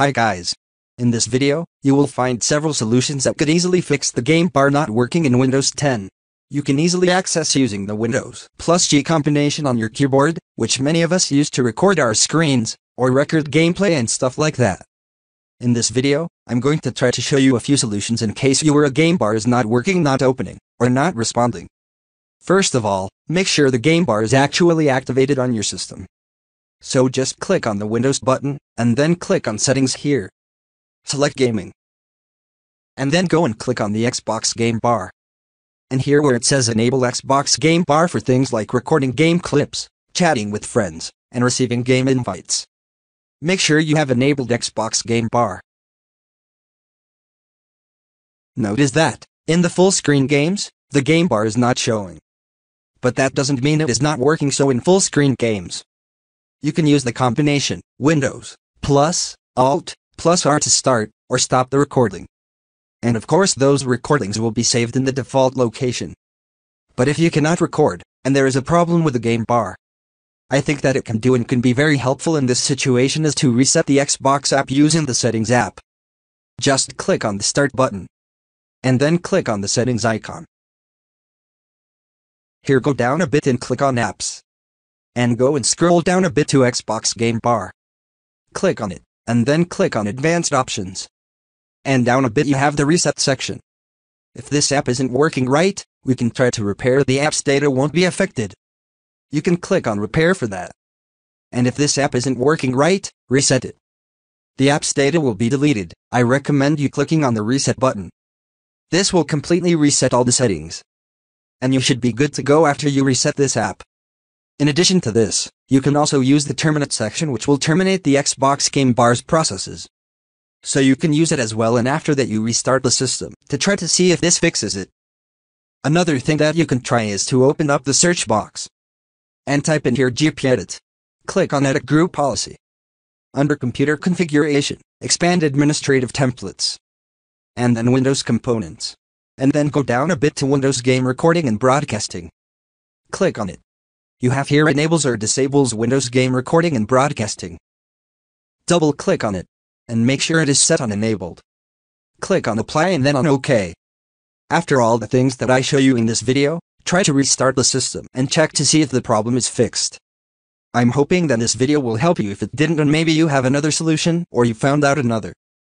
Hi guys. In this video, you will find several solutions that could easily fix the game bar not working in Windows 10. You can easily access using the Windows plus G combination on your keyboard, which many of us use to record our screens, or record gameplay and stuff like that. In this video, I'm going to try to show you a few solutions in case your game bar is not working, not opening, or not responding. First of all, make sure the game bar is actually activated on your system. So just click on the Windows button, and then click on Settings here. Select Gaming. And then go and click on the Xbox Game Bar. And here where it says Enable Xbox Game Bar for things like recording game clips, chatting with friends, and receiving game invites. Make sure you have enabled Xbox Game Bar. Notice that, in the full screen games, the game bar is not showing. But that doesn't mean it is not working so in full screen games. You can use the combination Windows plus Alt plus R to start or stop the recording. And of course those recordings will be saved in the default location. But if you cannot record, and there is a problem with the game bar, I think that it can do and can be very helpful in this situation is to reset the Xbox app using the settings app. Just click on the start button. And then click on the settings icon. Here go down a bit and click on apps and go and scroll down a bit to Xbox Game Bar. Click on it, and then click on Advanced Options. And down a bit you have the Reset section. If this app isn't working right, we can try to repair the app's data won't be affected. You can click on Repair for that. And if this app isn't working right, reset it. The app's data will be deleted. I recommend you clicking on the Reset button. This will completely reset all the settings. And you should be good to go after you reset this app. In addition to this, you can also use the terminate section which will terminate the Xbox Game Bar's processes. So you can use it as well and after that you restart the system to try to see if this fixes it. Another thing that you can try is to open up the search box and type in here gpedit. Click on Edit Group Policy. Under Computer Configuration, expand Administrative Templates. And then Windows Components. And then go down a bit to Windows Game Recording and Broadcasting. Click on it you have here enables or disables Windows game recording and broadcasting. Double click on it and make sure it is set on enabled. Click on apply and then on OK. After all the things that I show you in this video, try to restart the system and check to see if the problem is fixed. I'm hoping that this video will help you if it didn't and maybe you have another solution or you found out another.